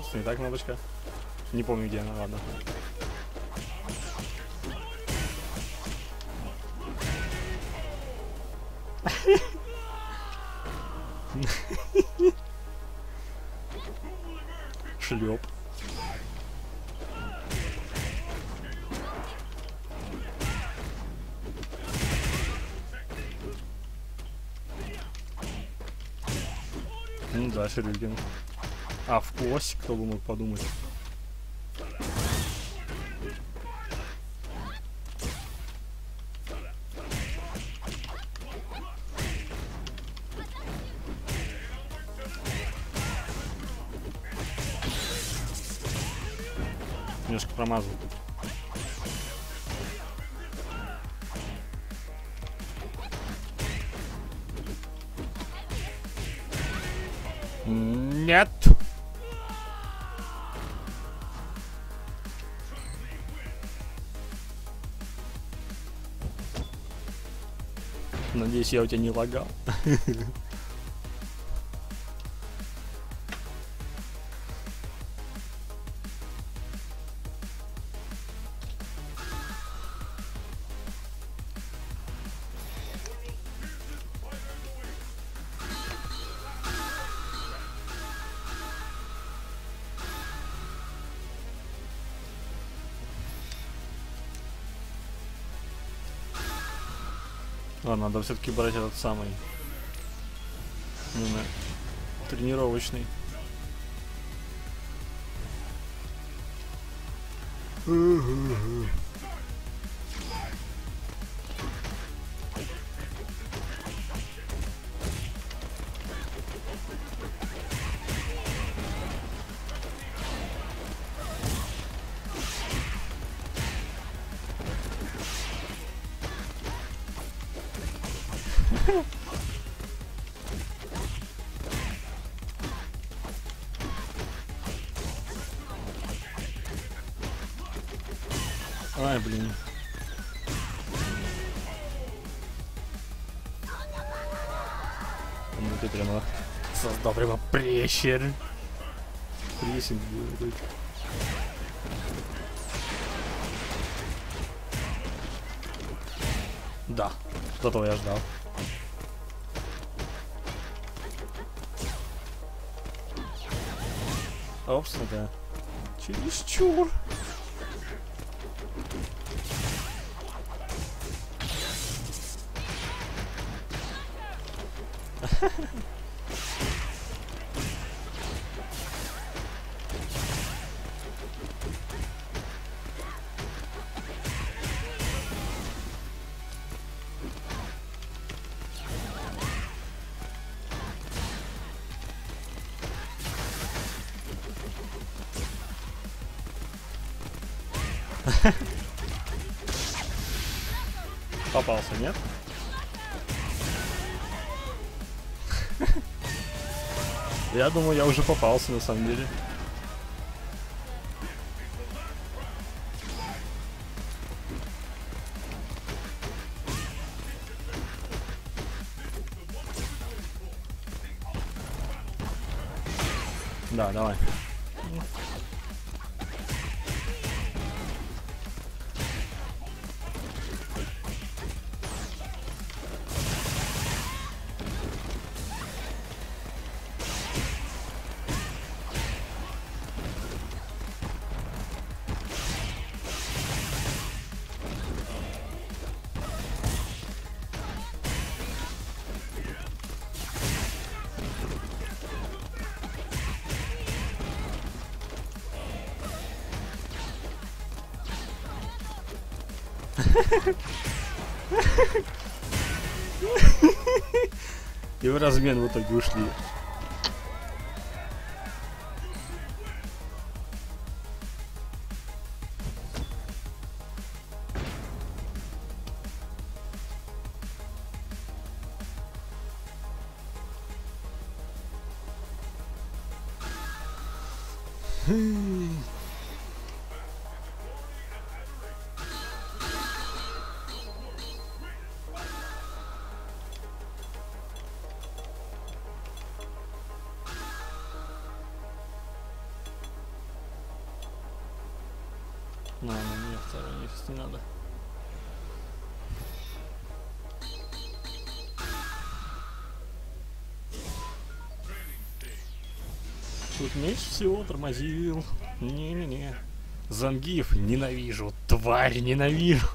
Опс, не так кнопочка. Не помню, где она, ладно. Шлеп. Ну да, Шерюгин. А, в кость, кто бы мог подумать. Немножко промазал. Надеюсь, я у тебя не лагал. Ладно, надо все-таки брать этот самый. Именно тренировочный. Ай, создал прямо прещер. Будет. Да, этого я ждал. Опс, да. Чересчур. Попался, нет? Я думаю, я уже попался на самом деле. Да, давай. И в размен в итоге ушли. Ладно, нет, второй нефть не надо. Тут меньше всего тормозил. Не-не-не. Зангиев ненавижу. Тварь ненавижу.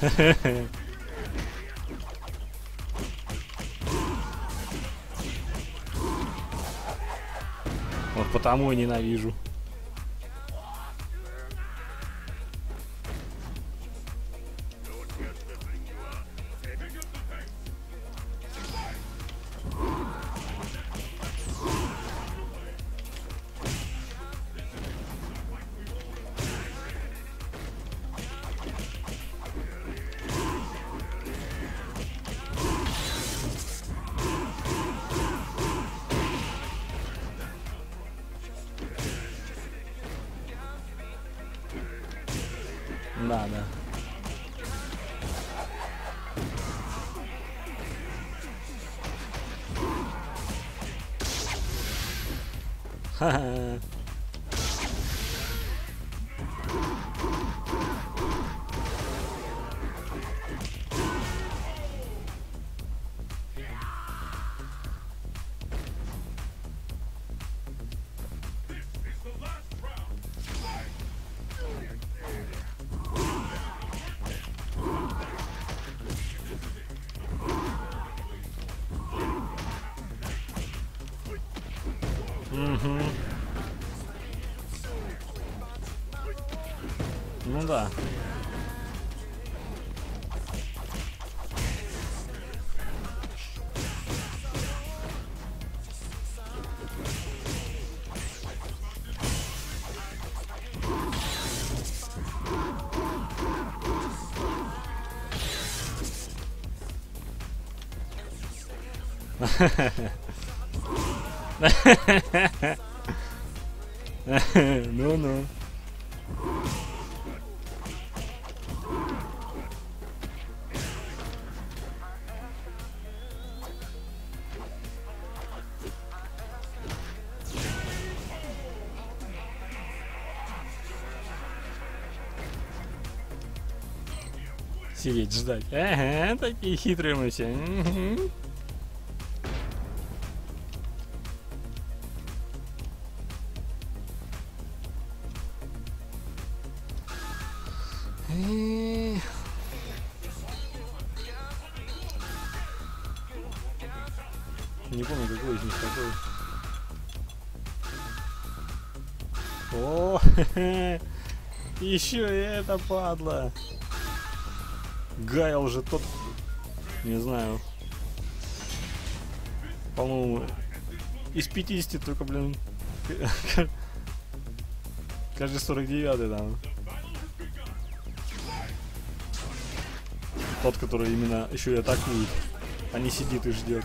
Вот потому и ненавижу. Ha ha. Мгм. Ну да. Ну-ну. Сидеть, ждать. Ага, такие хитрые мы все. Еще и это падла. Гайл же тот, не знаю. По-моему, из 50 только, блин, каждый 49 там. Тот, который именно еще и атакует, а не сидит и ждет.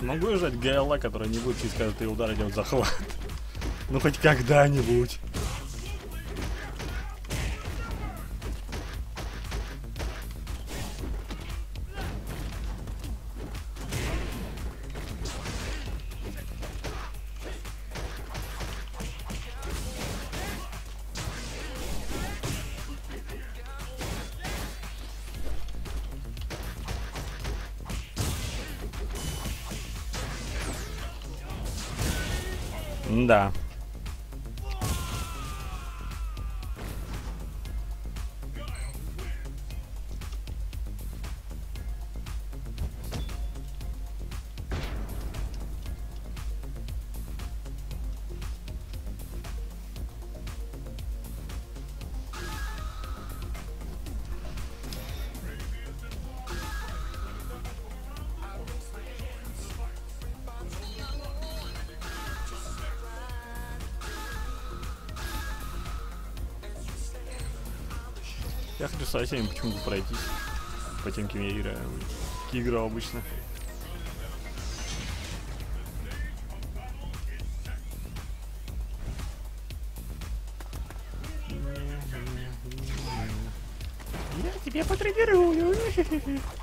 Могу я ждать ГЛА, который не будет через каждый удар идет захват. Ну хоть когда-нибудь. Да. Я хочу со всеми почему-то пройтись. По тем, кем я играю. Играл обычно. Я тебя потренирую.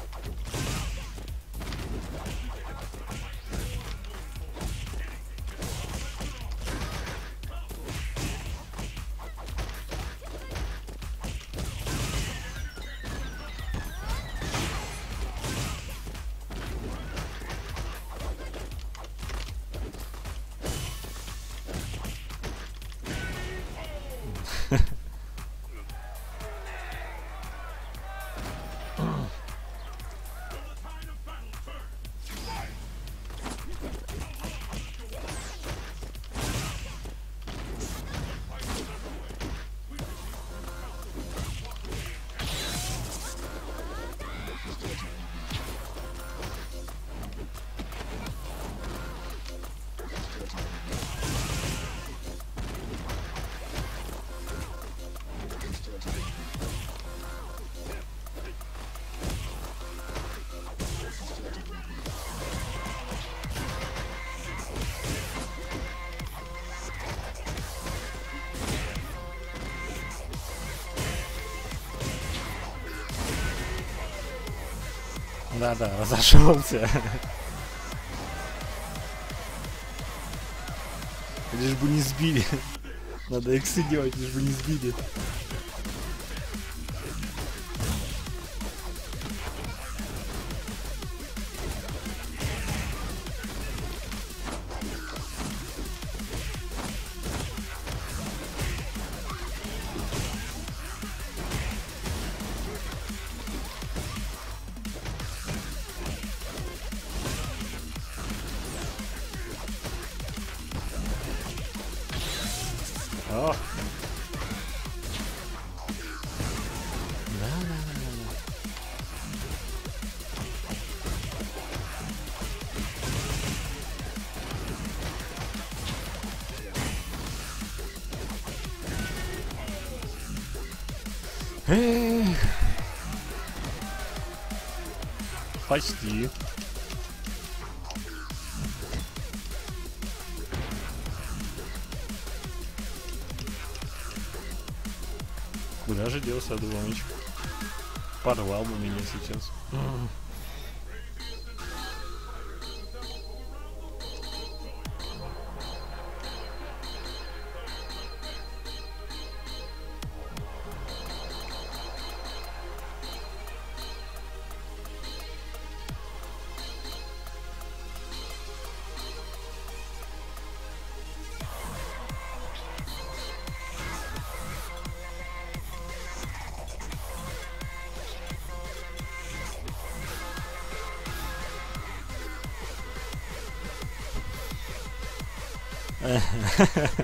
Да-да, разошелся. Лишь бы не сбили. Надо иксы делать, лишь бы не сбили. О. Да-да-да-да. Эх. Почти. Куда же делся одуванчик? Порвал бы меня сейчас. 嗯呵呵呵呵